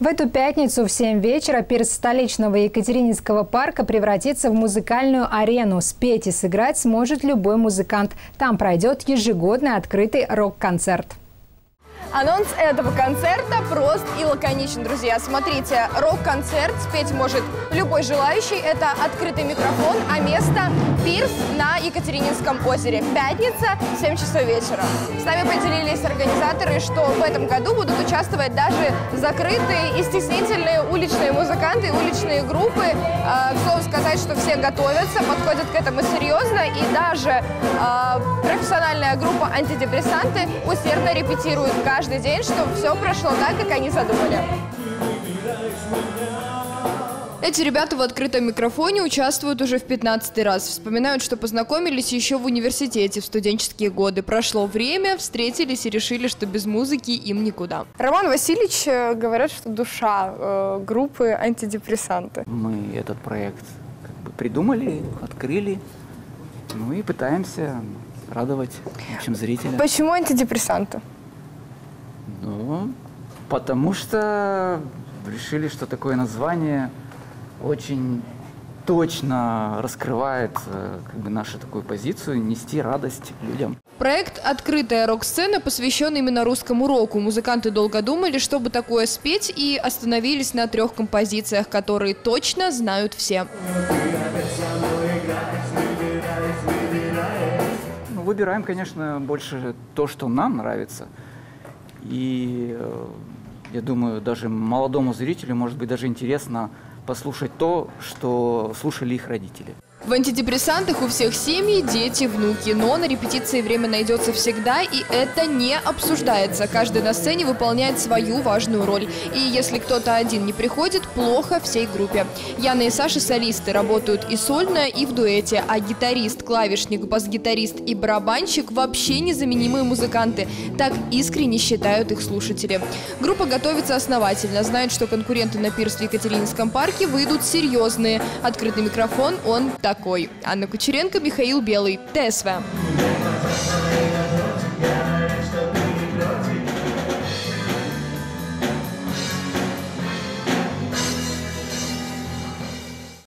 В эту пятницу в 7 вечера пирс столичного Екатерининского парка превратится в музыкальную арену. Спеть и сыграть сможет любой музыкант. Там пройдет ежегодный открытый рок-концерт. Анонс этого концерта прост и лаконичен, друзья. Смотрите, рок-концерт спеть может любой желающий. Это открытый микрофон, а место – пирс на Екатерининском озере. Пятница, 7 часов вечера. С нами поделились организаторы, что в этом году будут участвовать даже закрытые и стеснительные уличные музыканты, уличные группы. Э, к слову сказать, что все готовятся, подходят к этому серьезно. И даже э, профессиональная группа антидепрессанты усердно репетирует каждый день, чтобы все прошло так, как они задумали. Эти ребята в открытом микрофоне участвуют уже в 15 раз. Вспоминают, что познакомились еще в университете в студенческие годы. Прошло время, встретились и решили, что без музыки им никуда. Роман Васильевич э, говорят, что душа э, группы антидепрессанты. Мы этот проект как бы придумали, открыли, ну и пытаемся радовать в общем, зрителя. Почему антидепрессанты? Ну, потому что решили, что такое название очень точно раскрывает э, как бы, нашу такую позицию нести радость людям. Проект «Открытая рок-сцена» посвящен именно русскому року. Музыканты долго думали, чтобы такое спеть, и остановились на трех композициях, которые точно знают все. Ну, выбираем, конечно, больше то, что нам нравится – и э, я думаю, даже молодому зрителю может быть даже интересно послушать то, что слушали их родители. В антидепрессантах у всех семьи, дети, внуки. Но на репетиции время найдется всегда, и это не обсуждается. Каждый на сцене выполняет свою важную роль. И если кто-то один не приходит, плохо всей группе. Яна и Саша солисты работают и сольно, и в дуэте. А гитарист, клавишник, бас-гитарист и барабанщик вообще незаменимые музыканты. Так искренне считают их слушатели. Группа готовится основательно. Знает, что конкуренты на пирс в Екатерининском парке выйдут серьезные. Открытый микрофон, он так такой. Анна Кучеренко, Михаил Белый, ТСВ.